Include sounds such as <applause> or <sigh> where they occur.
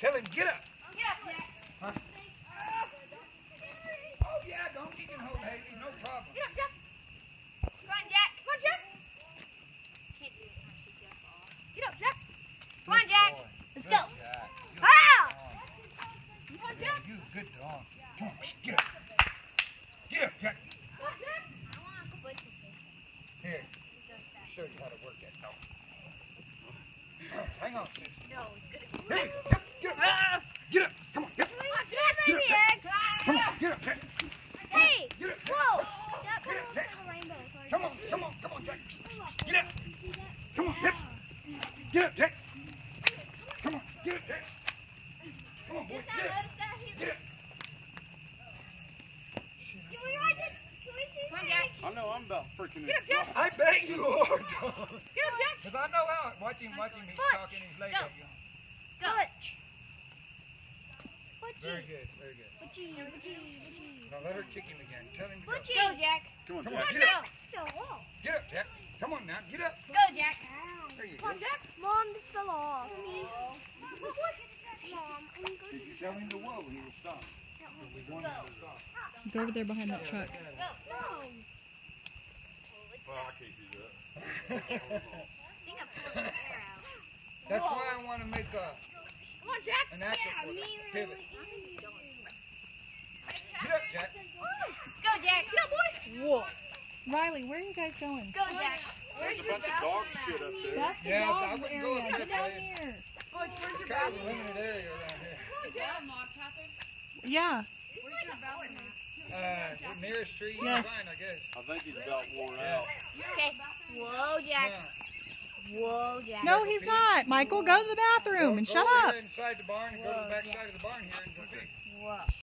Tell him get up. Get up, Jack. Huh? Oh yeah, don't you can hold Haley, no problem. Get up, Jack. Come on, Jack. Come on, Jack. Can't do this when she's gonna. Get up, Jack. Come on, Jack. Let's go. Ah! Come on, Jack. you good dog. Come on, get up. Get up, Jack. Come on, Jack. I want Uncle Butch to Here, He does that. show you how to work that dog. Hang on, sis. No, he's good Here, get up, get up. Ah! Get up. Come on, get up. Come on, Get up, Jack. Come on, get up, Jack. Hey. Get up, Jack. Whoa. Get up, Jack. Come on, come on, come on, Jack. Get up. Come on, get up. Get up, Jack. Come on, get up, Jack. Come on, boy, get up. notice that he's- Get up. Can we ride it? Can we see Come Jack. I know I'm about freaking Get up, Jack. I bet you are, dog. Get up, Jack. Because I know how. Watch him, watch. He's talking. He's late go. Go. Very good, very good. Butchie, Butchie, Butchie. Now let her kick him again. Tell him to go. Butchie. Go, Jack. Come on, Come Jack. on, get up. Get up, Jack. Come on now, get up. Go, Jack. There you Come go. on, Jack. Mom, this fell off. Mom, I'm going Did you tell him to whoa when he was stopped? We want him to stop. Go over there behind that truck. Go. No. Well, I can't do that. I <laughs> think I pulled his hair out. That's why I want to make a, Come on, Jack. an axle for the pivot. Get up, Jack. Go, Jack. Go, boy. Whoa. Riley, where are you guys going? Go, Jack. There's a bunch of dog shit up there. That's the Yeah, I dog wouldn't go area. up Get that down way. here. It's kind of a limited area around here. Yeah. Uh, the nearest tree is Yes. fine, I guess. I think he's about worn out. Okay. Whoa, Jack. Yeah. Whoa, Jack. No, he's not. Michael, go to the bathroom Go- and go shut up. here inside the barn and go to the back side of the barn here and go pee. Whoa.